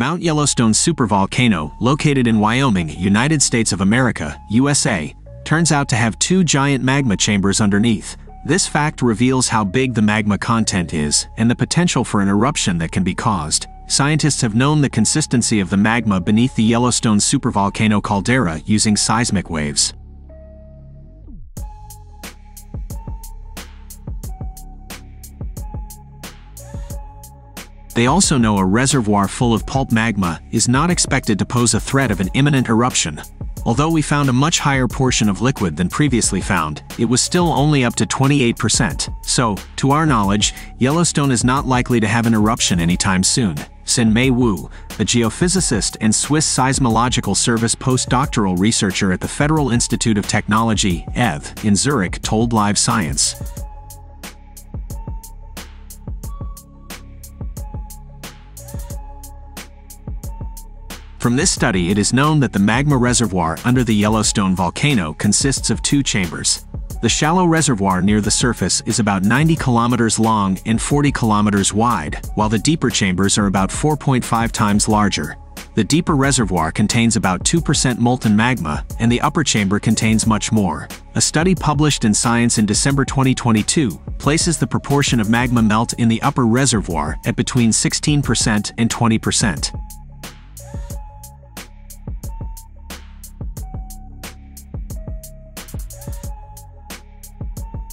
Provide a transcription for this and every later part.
Mount Yellowstone supervolcano, located in Wyoming, United States of America, USA, turns out to have two giant magma chambers underneath. This fact reveals how big the magma content is and the potential for an eruption that can be caused. Scientists have known the consistency of the magma beneath the Yellowstone supervolcano caldera using seismic waves. They also know a reservoir full of pulp magma is not expected to pose a threat of an imminent eruption. Although we found a much higher portion of liquid than previously found, it was still only up to 28%. So, to our knowledge, Yellowstone is not likely to have an eruption anytime soon. Sin-Mei Wu, a geophysicist and Swiss Seismological Service postdoctoral researcher at the Federal Institute of Technology, ETH, in Zurich, told Live Science. From this study it is known that the magma reservoir under the Yellowstone volcano consists of two chambers. The shallow reservoir near the surface is about 90 kilometers long and 40 kilometers wide, while the deeper chambers are about 4.5 times larger. The deeper reservoir contains about 2% molten magma, and the upper chamber contains much more. A study published in Science in December 2022 places the proportion of magma melt in the upper reservoir at between 16% and 20%.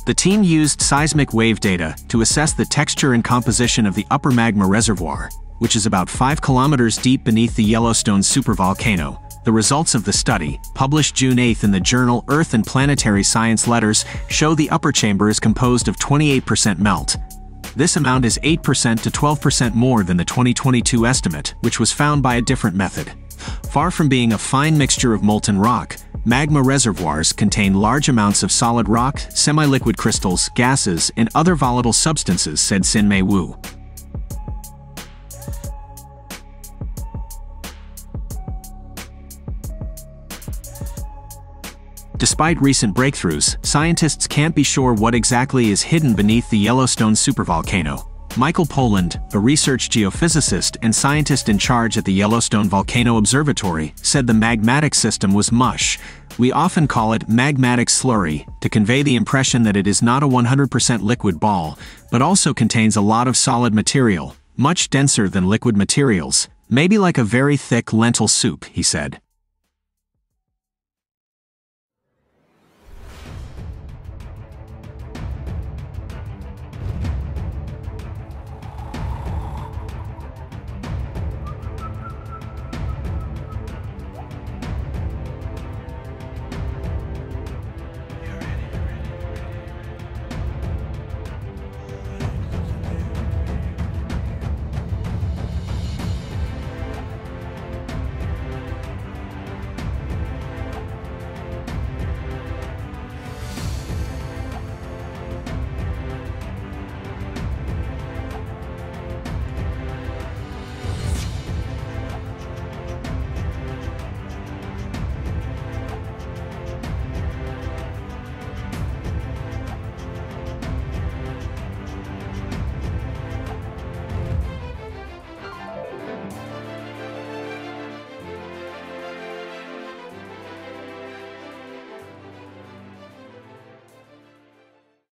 The team used seismic wave data to assess the texture and composition of the upper magma reservoir, which is about 5 kilometers deep beneath the Yellowstone supervolcano. The results of the study, published June 8 in the journal Earth and Planetary Science Letters, show the upper chamber is composed of 28% melt. This amount is 8% to 12% more than the 2022 estimate, which was found by a different method. Far from being a fine mixture of molten rock, Magma reservoirs contain large amounts of solid rock, semi-liquid crystals, gases, and other volatile substances, said Sin-Mei Wu. Despite recent breakthroughs, scientists can't be sure what exactly is hidden beneath the Yellowstone supervolcano. Michael Poland, a research geophysicist and scientist in charge at the Yellowstone Volcano Observatory, said the magmatic system was mush. We often call it magmatic slurry to convey the impression that it is not a 100% liquid ball, but also contains a lot of solid material, much denser than liquid materials, maybe like a very thick lentil soup, he said.